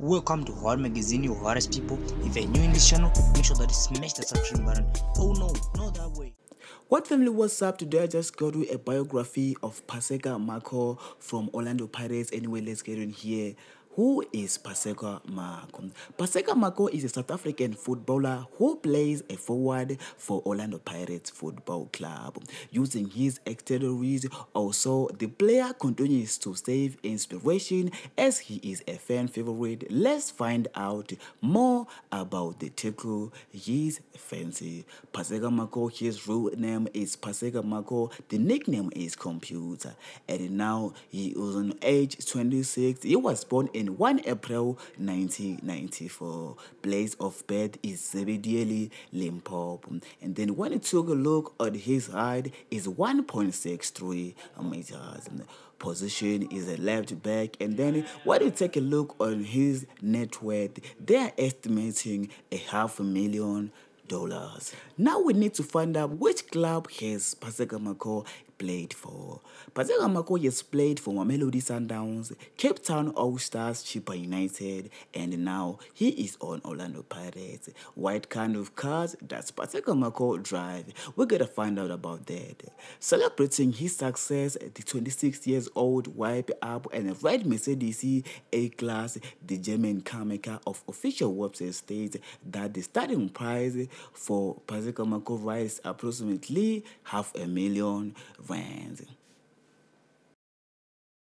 Welcome to Horror Magazine, your horror people. If you're new in this channel, make sure that you smash the subscription button. Oh no, not that way. What family what's up today? I just got to a biography of Paseka Mako from Orlando Pirates. Anyway, let's get in here. Who is Paseka Mako? Paseka Mako is a South African footballer who plays a forward for Orlando Pirates Football Club. Using his exteriors, also the player continues to save inspiration as he is a fan favorite. Let's find out more about the tackle his fancy. Paseka Mako, his real name is Paseka Mako. The nickname is Computer, and now he is on age 26. He was born in 1 April 1994. Place of birth is Zebediela Limpopo. And then when he took a look at his height is 1.63 meters. Position is a left back, and then when you take a look on his net worth, they are estimating a half a million dollars. Now we need to find out which club has Paseka Mako played for. Paseka Mako has played for Mamelodi Sundowns, Cape Town All Stars, Chippa United, and now he is on Orlando Pirates. What kind of cars does Paseka Mako drive? We're gonna find out about that. Celebrating his success, the 26 years old wipe up and red Mercedes A-Class, the German car maker of official website states that the starting price for Paseka Mako rides approximately half a million friends.